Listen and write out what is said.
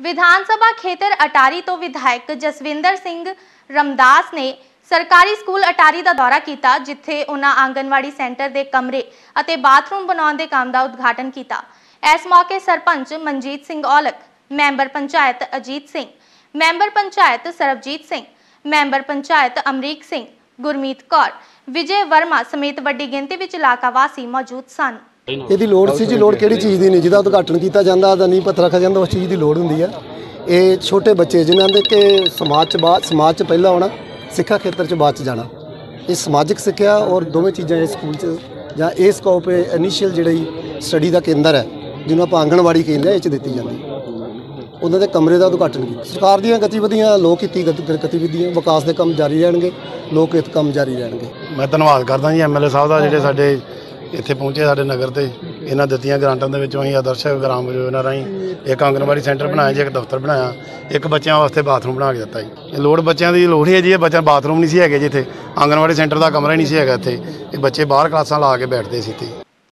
ਵਿਧਾਨ ਸਭਾ ਖੇਤਰ ਅਟਾਰੀ ਤੋਂ ਵਿਧਾਇਕ ਜਸਵਿੰਦਰ ਸਿੰਘ ਰਮਦਾਸ ਨੇ ਸਰਕਾਰੀ ਸਕੂਲ ਅਟਾਰੀ ਦਾ ਦੌਰਾ ਕੀਤਾ, ਜਿੱਥੇ ਉਹਨਾਂ ਆਂਗਨਵਾੜੀ ਸੈਂਟਰ ਦੇ ਕਮਰੇ ਅਤੇ ਬਾਥਰੂਮ ਬਣਾਉਣ ਦੇ ਕੰਮ ਦਾ ਉਦਘਾਟਨ ਕੀਤਾ। ਇਸ ਮੌਕੇ sarpanch Manjit Singh Aulakh, member panchayat Ajit Singh, member panchayat Sarabjit Singh, member panchayat Amrik Singh, Gurmeet Kaur, Vijay Varma ਸਮੇਤ ਵੱਡੀ ਗਿਣਤੀ ਵਿੱਚ ਇਲਾਕਾ ਵਾਸੀ ਮੌਜੂਦ ਸਨ। ਇਹਦੀ ਲੋੜ ਸੀ ਜੀ, ਲੋੜ ਕਿਹੜੀ ਚੀਜ਼ ਦੀ ਨਹੀਂ। ਜਿਹਦਾ ਉਦਘਾਟਨ ਕੀਤਾ ਜਾਂਦਾ ਦਾ ਨਹੀਂ ਪਤਾ ਰੱਖਿਆ ਜਾਂਦਾ, ਉਸ ਚੀਜ਼ ਦੀ ਲੋੜ ਹੁੰਦੀ ਹੈ ਇਹ ਛੋਟੇ ਬੱਚੇ ਜਿਨ੍ਹਾਂ ਦੇ ਕਿ ਸਮਾਜ ਚ ਬਾਅਦ ਸਮਾਜ ਚ ਪਹਿਲਾਂ ਆਉਣਾ, ਸਿੱਖਿਆ ਖੇਤਰ ਚ ਬਾਅਦ ਚ ਜਾਣਾ। ਇਹ ਸਮਾਜਿਕ ਸਿੱਖਿਆ ਔਰ ਦੋਵੇਂ ਚੀਜ਼ਾਂ ਇਸ ਸਕੂਲ ਚ ਜਾਂ ਇਹ ਸਕੋਪ ਇਨੀਸ਼ੀਅਲ ਜਿਹੜੀ ਸਟੱਡੀ ਦਾ ਕੇਂਦਰ ਹੈ, ਜਿਹਨੂੰ ਆਪਾਂ ਆਂਗਣਵਾੜੀ ਕਹਿੰਦੇ ਆ, ਇਹ ਚ ਦਿੱਤੀ ਜਾਂਦੀ। ਉਹਨਾਂ ਦੇ ਕਮਰੇ ਦਾ ਉਦਘਾਟਨ ਕੀਤਾ। ਸਰਕਾਰ ਦੀਆਂ ਗਤੀਵਿਧੀਆਂ ਲੋਕ ਹਿੱਤੀ ਗਤੀ- ਗਤੀਵਿਧੀਆਂ, ਵਿਕਾਸ ਦੇ ਕੰਮ ਜਾਰੀ ਰਹਿਣਗੇ, ਲੋਕ ਹਿੱਤ ਕੰਮ ਜਾਰੀ ਰਹਿਣਗੇ। ਮੈਂ ਧੰਨਵਾਦ ਕਰਦਾ ਜੀ ਐਮਐਲਏ ਸਾਹਿਬ ਦਾ, ਜਿਹੜੇ ਸਾਡੇ ਇੱਥੇ ਪਹੁੰਚੇ ਸਾਡੇ ਨਗਰ ਤੇ। ਇਹਨਾਂ ਦਿੱਤੀਆਂ ਗ੍ਰਾਂਟਾਂ ਦੇ ਵਿੱਚੋਂ ਅਸੀਂ ਆਦਰਸ਼ ਗ੍ਰਾਮ ਯੋਜਨਾ ਰਾਹੀਂ ਇੱਕ ਆਂਗਨਵਾੜੀ ਸੈਂਟਰ ਬਣਾਇਆ ਜੀ, ਇੱਕ ਦਫ਼ਤਰ ਬਣਾਇਆ। ਇੱਕ ਬੱਚਿਆਂ ਵਾਸਤੇ ਬਾਥਰੂਮ ਬਣਾ ਕੇ ਦਿੱਤਾ ਜੀ। ਲੋੜ ਬੱਚਿਆਂ ਦੀ ਲੋੜ ਹੀ ਹੈ ਜੀ, ਇਹ ਬੱਚਾ ਬਾਥਰੂਮ ਨਹੀਂ ਸੀ ਹੈਗੇ ਜੀ ਇੱਥੇ। ਆਂਗਨਵਾੜੀ ਸੈਂਟਰ ਦਾ ਕਮਰਾ ਹੀ ਨਹੀਂ ਸੀ ਹੈਗਾ ਇੱਥੇ। ਇਹ ਬੱਚੇ ਬਾਹਰ ਕਲਾਸਾਂ ਲਾ ਕੇ ਬੈਠਦੇ ਸੀ ਇੱਥੇ।